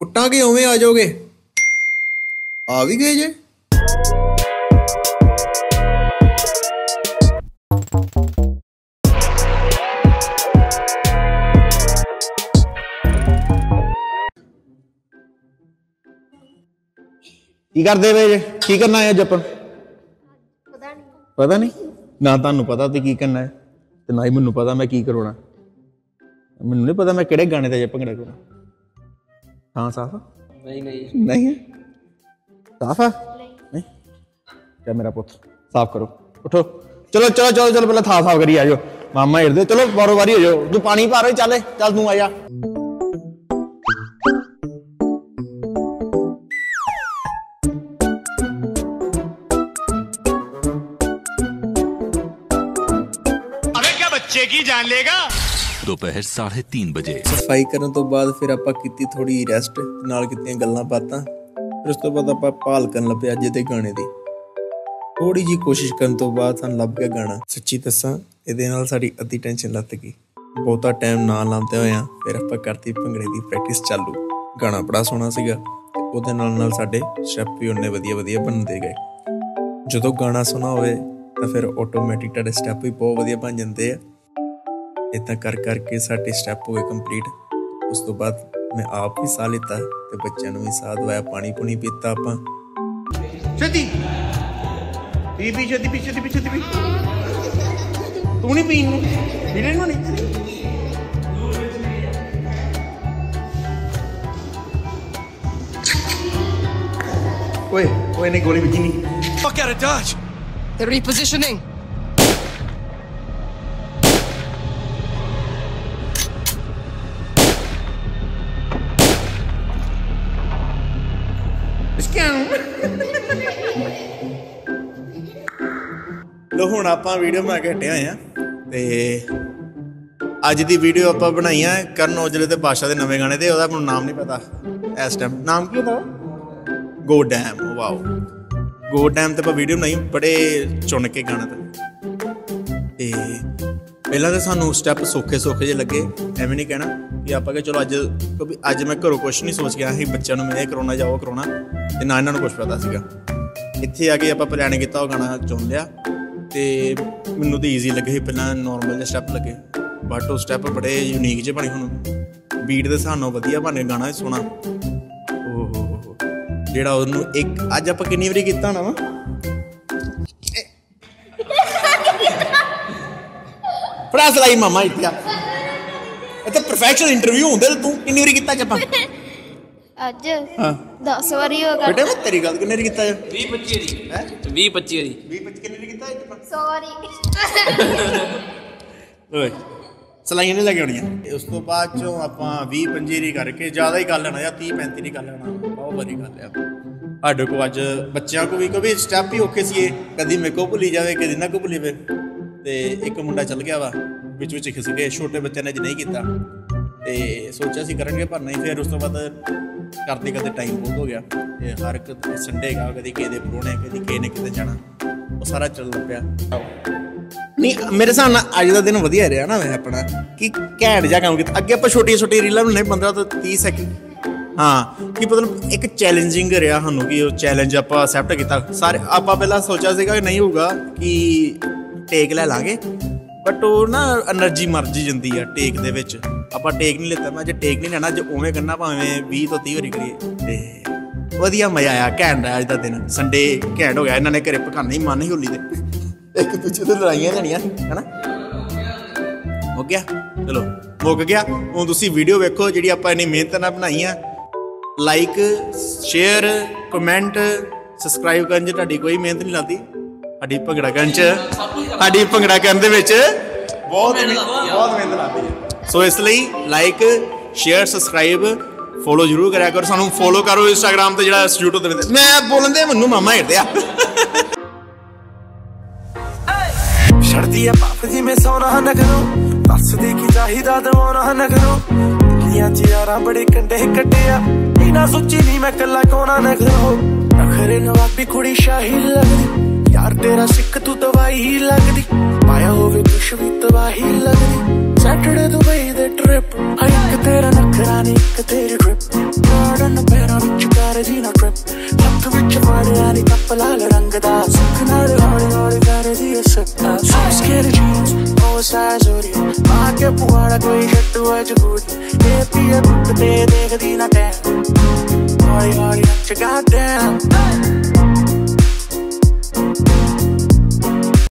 ਕੁੱਟਾਂਗੇ ਉਵੇਂ ਆ ਜਾਓਗੇ। ਆ ਵੀ ਗਏ ਜੇ। ਕੀ ਕਰਦੇ ਵੇ ਜੇ? ਕੀ ਕਰਨਾ ਹੈ ਜਪਨ ਪਤਾ ਨਹੀਂ। ਪਤਾ ਨਹੀਂ? ਨਾ ਤੁਹਾਨੂੰ ਪਤਾ ਤੇ ਕੀ ਕਰਨਾ ਹੈ। ਤੇ ਨਾ ਹੀ ਮੈਨੂੰ ਪਤਾ ਮੈਂ ਕੀ ਕਰਉਣਾ। ਮੈਨੂੰ ਨਹੀਂ ਪਤਾ ਮੈਂ ਕਿਹੜੇ ਗਾਣੇ ਤੇ ਜੇ ਭੰਗੜਾ ਕਰਾਂ हाँ साफा नहीं नहीं। नहीं है? साफा नहीं। क्या मेरा पुत्र? साफ़ करो। उठो। चलो चलो चलो चलो पहले था साफ़ करिए आ जाओ मामा हिरदे चलो बारो बारी हो जाओ। तू पानी पा रहे चले चल तू आ जा की जान लेगा? ਦੁਪਹਿਰ 3:30 ਵਜੇ। ਸਫ਼ਾਈ ਕਰਨ ਤੋਂ ਬਾਅਦ ਫਿਰ ਆਪਾਂ ਕੀਤੀ ਥੋੜੀ ਰੈਸਟ ਨਾਲ ਕੀਤੀਆਂ ਗੱਲਾਂ ਬਾਤਾਂ। ਫਿਰ ਉਸ ਤੋਂ ਬਾਅਦ ਆਪਾਂ ਪਾਲ ਕਰਨ ਲੱਪੇ ਅੱਜ ਦੇ ਗਾਣੇ ਦੀ। ਥੋੜੀ ਜੀ ਕੋਸ਼ਿਸ਼ ਕਰਨ ਤੋਂ ਬਾਅਦ ਸਾਨੂੰ ਲੱਭ ਗਿਆ ਗਾਣਾ, ਸੱਚੀ ਦੱਸਾਂ, ਇਹਦੇ ਨਾਲ ਸਾਡੀ ਅੱਧੀ ਟੈਨਸ਼ਨ ਲੱਤ ਗਈ। ਬਹੁਤਾ ਟਾਈਮ ਨਾ ਲਾਉਂਦੇ ਹੋਇਆ ਫਿਰ ਆਪਾਂ ਕਰਤੀ ਭੰਗੜੇ ਦੀ ਪ੍ਰੈਕਟਿਸ ਚਾਲੂ। ਗਾਣਾ ਬੜਾ ਸੋਹਣਾ ਸੀਗਾ ਉਹਦੇ ਨਾਲ ਨਾਲ ਸਾਡੇ ਸਟੈਪ ਵੀ ਉਹਨੇ ਵਧੀਆ ਵਧੀਆ ਬਣਦੇ ਗਏ। ਜਦੋਂ ਗਾਣਾ ਸੁਣਾ ਹੋਵੇ ਤਾਂ ਫਿਰ ਆਟੋਮੈਟਿਕ ਤੁਹਾਡੇ ਸਟੈਪ ਵੀ ਬਹੁਤ ਵਧੀਆ ਬਣ ਜਾਂਦੇ ਆ। ਇਦਾਂ ਕਰ ਕਰਕੇ ਸਾਡੇ ਸਟੈਪ ਹੋ ਗਏ ਕੰਪਲੀਟ ਉਸ ਤੋਂ ਬਾਅਦ ਮੈਂ ਆਪ ਵੀ ਸਾਹ ਲਿੱਤਾ ਤੇ ਬੱਚਿਆਂ ਨੂੰ ਵੀ ਸਾਹ ਦਵਾਇਆ ਪਾਣੀ ਪੁਣੀ ਪੀਤਾ ਆਪਾਂ। ਛੇਤੀ। ਪੀ ਪੀ ਛੇਤੀ ਪੀ ਛੇਤੀ ਪੀ ਛੇਤੀ ਪੀ। ਤੂੰ ਨਹੀਂ ਪੀਣ ਨੂੰ। ਪੀਣੇ ਨੂੰ ਨਹੀਂ Wait, wait, Nicole, we Fuck out of Dodge! They're repositioning! ਲੋ, ਹੁਣ ਆਪਾਂ ਵੀਡੀਓ ਬਣਾ ਕੇ ਹਟੇ ਆ ਤੇ ਅੱਜ ਦੀ ਵੀਡੀਓ ਆਪਾਂ ਬਣਾਈ ਆ ਕਰਨ ਔਜਲੇ ਤੇ ਬਾਦਸ਼ਾਹ ਦੇ ਨਵੇਂ ਗਾਣੇ ਤੇ, ਉਹਦਾ ਮੈਨੂੰ ਨਾਮ ਨਹੀਂ ਪਤਾ ਇਸ ਟਾਈਮ ਨਾਮ ਕੀ ਉਹਦਾ go dam wow go dam ਤੇ ਆਪਾਂ ਵੀਡੀਓ ਬਣਾਈ, ਬੜੇ ਚੁਣ ਕੇ ਗਾਣੇ ਤੇ। ਪਹਿਲਾਂ ਤਾਂ ਸਾਨੂੰ ਸਟੈਪ ਸੌਖੇ ਸੌਖੇ ਜਿਹੇ ਲੱਗੇ, ਐਵੇਂ ਨਹੀਂ ਕਹਿਣਾ। ਕਿ ਆਪਾਂ ਕਿ ਚਲੋ ਅੱਜ ਕਿਉਂਕਿ ਅੱਜ ਮੈਂ ਘਰੋਂ ਕੁਝ ਨਹੀਂ ਸੋਚ ਗਿਆ ਸੀ ਬੱਚਿਆਂ ਨੂੰ ਮੈਂ ਇਹ ਕਰਾਉਣਾ ਜਾਂ ਉਹ ਕਰਾਉਣਾ ਤੇ ਨਾ ਇਹਨਾਂ ਨੂੰ ਕੁਝ ਪਤਾ ਸੀਗਾ। ਇੱਥੇ ਆ ਕੇ ਆਪਾਂ ਪਲਾਨ ਕੀਤਾ ਉਹ ਗਾਣਾ ਚੁਣ ਲਿਆ ਤੇ ਮੈਨੂੰ ਤਾਂ ਈਜ਼ੀ ਲੱਗੇ ਪਹਿਲਾਂ ਨਾਰਮਲ ਜਿਹੇ ਸਟੈਪ ਲੱਗੇ। ਬਟ ਉਹ ਸਟੈਪ ਬੜੇ ਯੂਨੀਕ ਜਿਹੇ ਬਣੇ ਹੁਣ। ਬੀਟ ਦੇ ਹਿਸਾਬ ਨਾਲ ਵਧੀਆ ਬਣੇ ਗਾਣਾ ਸੋਹਣਾ। ਓਹ। ਜਿਹੜਾ ਉਹਨੂੰ ਇੱਕ ਅੱਜ ਆਪਾਂ ਕਿੰਨੀ ਵਾਰੀ ਕੀਤਾ ਹੋਣਾ ਵਾ? ਫੜਾ ਸਲਾਈ ਮਾਮਾ ਇੱਥੇ ਆ। ਇਹ ਤਾਂ ਪ੍ਰੋਫੈਸ਼ਨਲ ਇੰਟਰਵਿਊ ਹੁੰਦੇ ਤੇ ਤੂੰ ਕਿੰਨੀ ਵਾਰੀ ਕੀਤਾ ਜੱਪਾ? ਅੱਜ। ਹਾਂ। 10 ਵਾਰੀ ਹੋ ਗਿਆ। ਬੇਟੇ ਮੈਂ ਤੇਰੀ ਗੱਲ ਕਿੰਨੀ ਵਾਰੀ ਕੀਤਾ ਹੈ 20 25 ਦੀ 20 25 ਦੀ 20 25 ਕਿੰਨੀ ਵਾਰੀ ਕੀਤਾ ਜੱਪਾ? 100 ਵਾਰੀ। ਓਏ ਸਲਾਈਆਂ ਨਹੀਂ ਲੱਗ ਹੋਣੀਆਂ? ਤੇ ਉਸ ਤੋਂ ਬਾਅਦ ਚੋਂ ਆਪਾਂ 20 25 ਕਰਕੇ ਜ਼ਿਆਦਾ ਹੀ ਕਰ ਲੈਣਾ ਜਾਂ 30 35 ਨਹੀਂ ਕਰ ਲੈਣਾ। ਬਹੁਤ ਵਾਰੀ ਕਰ ਲਿਆ। ਸਾਡੇ ਕੋ ਅੱਜ ਬੱਚਿਆਂ ਕੋ ਵੀ ਕੋਈ ਸਟੈਪ ਹੀ ਔਖੇ ਸੀਏ ਕਦੀ ਮੇਰੇ ਕੋ ਭੁੱਲੀ ਜਾਵੇ ਕਦੀ ਨਾ ਕੋ ਭੁੱਲੀ ਵੇ ਤੇ ਇੱਕ ਮੁੰਡਾ ਚੱਲ ਗਿਆ ਵਾ। ਵਿੱਚ ਵਿੱਚ ਖਿਸ ਗਏ ਛੋਟੇ ਬੱਚਿਆਂ ਨੇ ਅੱਜ ਨਹੀਂ ਕੀਤਾ। ਤੇ ਸੋਚਿਆ ਸੀ ਕਰਨਗੇ ਪਰ ਨਹੀਂ, ਫਿਰ ਉਸ ਤੋਂ ਬਾਅਦ ਕਰਦੇ ਕਰਦੇ ਟਾਈਮ ਬਹੁਤ ਹੋ ਗਿਆ। ਤੇ ਹਰ ਇੱਕ ਸੰਡੇ ਗਾ, ਕਦੀ ਕਿਸੇ ਦੇ ਪਰੋਣੇ, ਕਦੀ ਕਿਸੇ ਨੇ ਕਿਤੇ ਜਾਣਾ। ਉਹ ਸਾਰਾ ਚੱਲ ਪਿਆ। ਨਹੀਂ, ਮੇਰੇ ਹਿਸਾਬ ਨਾਲ ਅੱਜ ਦਾ ਦਿਨ ਵਧੀਆ ਰਿਹਾ ਨਾ ਮੈਂ ਆਪਣਾ। ਕਿ ਘੈਂਟ ਜਾ ਕੰਮ ਕੀਤਾ। ਅੱਗੇ ਆਪਾਂ ਛੋਟੀਆਂ ਛੋਟੀਆਂ ਰੀਲਾਂ ਬਣਾਏ 15 ਤੋਂ 30 ਸੈਕਿੰਡ ਹਾਂ, ਕਿ ਮਤਲਬ ਇੱਕ ਚੈਲੰਜਿੰਗ ਰਿਹਾ ਸਾਨੂੰ, ਕਿ ਉਹ ਚੈਲੰਜ ਆਪਾਂ ਅਸੈਪਟ ਕੀਤਾ। ਸਾਰੇ, ਆਪਾਂ ਪਹਿਲਾਂ ਸੋਚਿਆ ਸੀਗਾ ਕਿ ਨਹੀਂ ਹੋਊਗਾ, ਕਿ ਟੇਕ ਲੈ ਲਾਂਗੇ। ਬਟ ਉਹ ਨਾ એનર્ਜੀ ਮਰਜ਼ੀ ਜਾਂਦੀ ਆ ਟੇਕ ਦੇ ਵਿੱਚ। ਆਪਾਂ ਟੇਕ ਨਹੀਂ ਲੈਤਾ, ਮੈਂ ਜੇ ਟੇਕ ਨਹੀਂ ਲੈਣਾ ਜੇ ਉਵੇਂ ਕਰਨਾ, ਭਾਵੇਂ 20 ਤੋਂ 30 ਵਾਰੀ ਕਰੀਏ। ਤੇ ਵਧੀਆ ਮਜ਼ਾ ਆਇਆ, ਘੈਂਟ ਰਿਹਾ ਅੱਜ ਦਾ ਦਿਨ। ਸੰਡੇ ਘੈਂਟ ਹੋ ਗਿਆ, ਇਹਨਾਂ ਨੇ ਘਰੇ ਪਕਾਣਾ ਹੀ ਮਨ ਹੀ ਹੋਲੀ ਦੇ। ਇੱਕ ਦੂਜੇ ਤੋਂ ਲੜਾਈਆਂ ਜਾਣੀਆਂ ਲੈਣੀਆਂ, ਹਨਾ? ਹੋ ਗਿਆ? ਚਲੋ, ਮੁੱਕ ਗਿਆ। ਹੁਣ ਤੁਸੀਂ ਵੀਡੀਓ ਵੇਖੋ, ਜਿਹੜੀ ਆਪਾਂ ਇੰਨੀ ਮਿਹਨਤ ਨਾਲ ਬਣਾਈ ਆ। ਲਾਈਕ ਸ਼ੇਅਰ ਕਮੈਂਟ ਸਬਸਕ੍ਰਾਈਬ ਕਰਨ ਜੇ ਤੁਹਾਡੀ ਕੋਈ ਮਿਹਨਤ ਨਹੀਂ ਲੱਗਦੀ। ਸਾਡੀ ਭੰਗੜਾ ਕਰਨ 'ਚ ਸਾਡੀ ਭੰਗੜਾ ਕਰਨ ਦੇ ਵਿੱਚ ਬਹੁਤ ਬਹੁਤ ਮਿਹਨਤ ਲੱਗਦੀ ਹੈ। ਸੋ ਇਸ ਲਈ ਲਾਈਕ ਸ਼ੇਅਰ ਸਬਸਕ੍ਰਾਈਬ ਫੋਲੋ ਜਰੂਰ ਕਰਿਆ ਕਰੋ। ਸਾਨੂੰ ਫੋਲੋ ਕਰੋ ਇੰਸਟਾਗ੍ਰam ਤੇ ਜਿਹੜਾ YouTube ਤੇ ਮੈਂ ਬੋਲਣ ਦੇ ਮੈਨੂੰ ਮਾਮਾ ਹਿਰਦੇ ਆ। ਛੜਦੀ ਆ ਪਾਪ ਜੀ ਮੈਂ ਸੋਨਾ ਨਾ ਕਰੋ ਦੱਸ ਦੇ ਕੀ ਚਾਹੀਦਾ ਦਵਾਉਣਾ ਨਾ ਕਰੋ ਲੀਆਂ ਯਾਰਾਂ ਬੜੇ ਕੰਡੇ ਕੱਟਿਆ ਇਨਾ ਸੋਚੀ ਨਹੀਂ ਮੈਂ ਕੱਲਾ ਕੋਣਾ ਨਾ ਕਰੋ ਨਖਰੇ ਨਵਾਬੀ ਕੁੜੀ ਸ਼ਾਹੀ ਲੱਗਦੀ। ਯਾਰ ਤੇਰਾ ਸਿੱਖ ਤੂੰ ਦਵਾਈ ਲੱਗਦੀ, ਪਾਇਆ ਹੋਵੇ ਕੁਛ ਵੀ ਤਬਾਹੀ ਲੱਗਦੀ। ਸੈਟਰਡੇ ਦੁਬਈ ਦੇ ਟ੍ਰਿਪ ਆ ਤੇਰਾ ਨਖਰਾ ਨੀ, ਇੱਕ ਤੇਰੀ ਟ੍ਰਿਪ ਗਾਰਡਨ ਪੈਰਾਂ ਵਿੱਚ ਕਰ ਜੀ ਨਾ ਟ੍ਰਿਪ ਹੱਥ ਵਿੱਚ ਫੜਿਆ ਨੀ, ਕੱਪ ਲਾਲ ਰੰਗ ਦਾ। ਸੁੱਖ ਨਾਲ ਹੌਲੀ ਹੌਲੀ ਕਰਦੀ ਐ ਸੱਤਾ। ਸਕੇਰ ਜੀਨਸ ਉਹ ਸਾਈਜ਼ ਹੋਰੀ। ਕੇ ਪੁਆੜਾ ਕੋਈ ਛੱਟੂ ਅੱਜ ਗੂੜੀ ਇਹ ਪੀਏ ਬੁੱਕ ਤੇ ਦੇਖਦੀ ਨਾ ਟੈਂ। ਹੌਲੀ ਹੌਲੀ ਚ ਗਾਡੈਮ